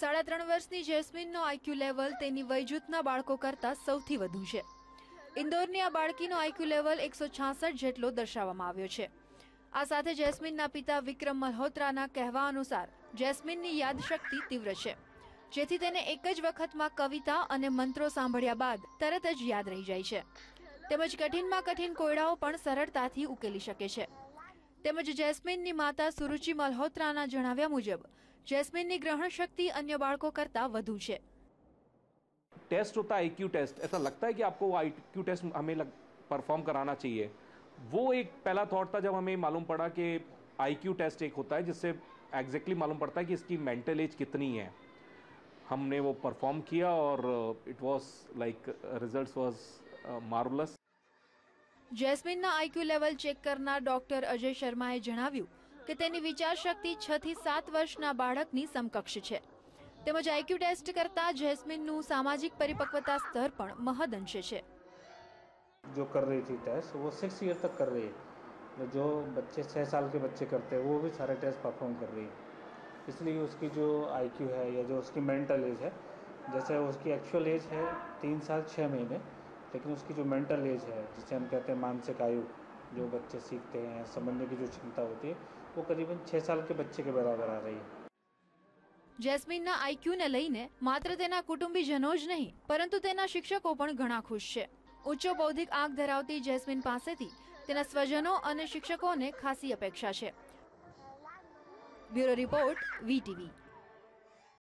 સાડા ત્રણ વર્ષની જેસ્મિનનો આઈક્યુ લેવલ તેની વયજૂથના બાળકો કરતાં સૌથી વધુ છે ઇન્દોરની આ બાળકીનો આઈક્યુ લેવલ એકસો છાસઠ જેટલો દર્શાવવામાં આવ્યો છે આ સાથે જેસ્મિનના પિતા વિક્રમ મલ્હોત્રાના કહેવા અનુસાર જેસ્મિનની યાદશક્તિ તીવ્ર છે જેથી તેને એક જ વખતમાં કવિતા અને મંત્રો સાંભળ્યા બાદ તરત જ યાદ રહી જાય છે તેમજ કઠિનમાં કઠિન કોયડાઓ પણ સરળતાથી ઉકેલી શકે છે તેમજ જેસ્મિનની માતા સુરુચિ મલ્હોત્રાના જણાવ્યા મુજબ जैस्मिन ग्रहण शक्ति अन्य बाढ़ करता વધુ टेस्ट होता है आईक्यू टेस्ट ऐसा लगता है कि आपको वो आईक्यू टेस्ट हमें लग परफॉर्म कराना चाहिए वो एक पहला थॉट था जब हमें मालूम पड़ा कि आईक्यू टेस्ट एक होता है जिससे एग्जैक्टली exactly मालूम पड़ता है कि इसकी मेंटल एज कितनी है हमने वो परफॉर्म किया और it was like results was marvellous Jasmine ना आईक्यू लेवल चेक करना डॉक्टर अजय शर्मा શર્માએ જણાવ્યું कि તેની વિચાર શક્તિ 6 થી 7 વર્ષના બાળકની સમકક્ષ છે તેમ જ આઈક્યુ ટેસ્ટ કરતા જેસ્મિનનું સામાજિક પરિપક્વતા સ્તર પણ મહદંશે છે જે જો કર રહી હતી ટેસ્ટ વો 6 યર તક કર રહી હે જે જો બચ્ચે 6 સાલ કે બચ્ચે કરતા હે વો ભી સારે ટેસ્ટ પરફોર્મ કર રહી હે એટલે યુસકી જો આઈક્યુ હે يا જો ઉસકી મેન્ટલ એજ હે જેસે ઉસકી એક્ચ્યુઅલ એજ હે 3 સાલ 6 મહિને લેકિન ઉસકી જો મેન્ટલ એજ હે જિસસે હમ કહેતે માનસિક આયુ जो बच्चे सीखते हैं समझने की जो क्षमता होती है वो करीबन छः साल के बच्चे के बराबर आ रही है જેસ્મિનના આઈક્યુને લઈને માત્ર તેના કુટુંબીજનો જ નહીં પરંતુ તેના શિક્ષકો પણ ઘણા ખુશ છે ઉચ્ચો બૌદ્ધિક આંક ધરાવતી જેસ્મિન પાસેથી તેના સ્વજનો અને શિક્ષકોને ખાસી અપેક્ષા છે બ્યુરો રિપોર્ટ વીટીવી